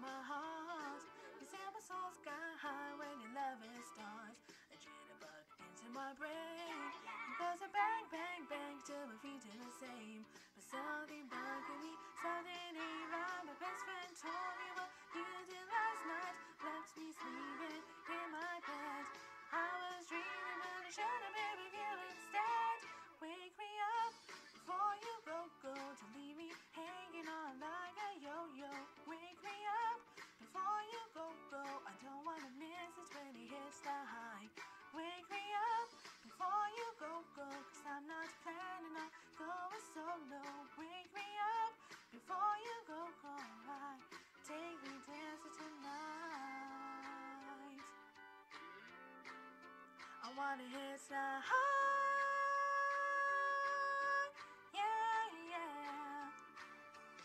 my heart. You set my soul sky high when your love it starts. A jitterbug into my brain. It goes a bang, bang, bang till my feet do the same. But something bugging me, something ain't right. My best friend told me what you did last night. Left me sleeping in my bed. I was dreaming, but I should have been with instead. Hit the high, yeah, yeah.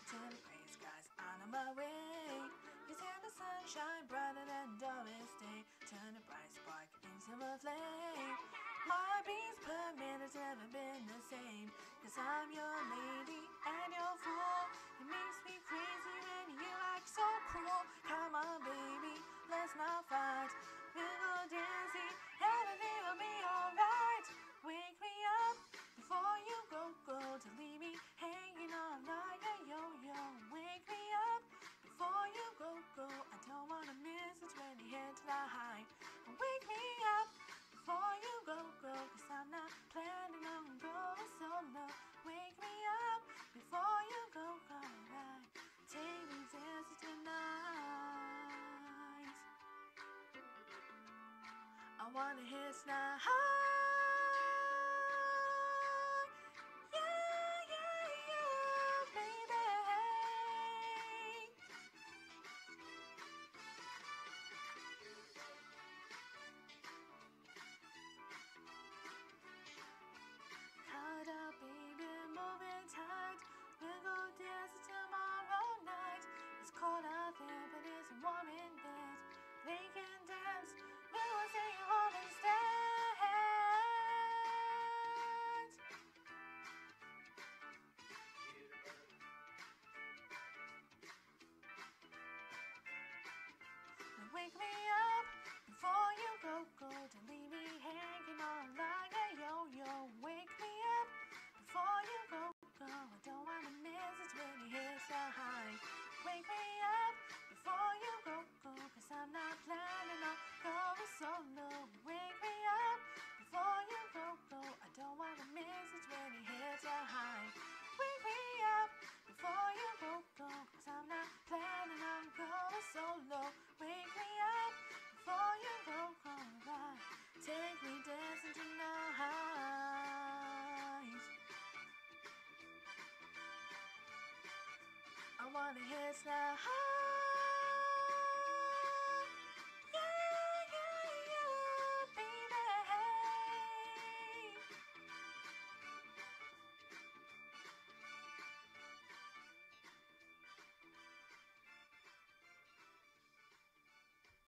The gray skies on my way. You turn the sunshine brighter than Doris Day. Turn the bright spark into a flame. My beats per minute's never been the same. Cause I'm your lady Wanna hit the high. Yeah, yeah, yeah, baby. Caught up, baby, moving tight. We'll go dancing tomorrow night. It's cold out there, but it's warm in bed. They can dance. We will wake me up before you go, go. Don't leave me Take me dancing tonight. I wanna the high.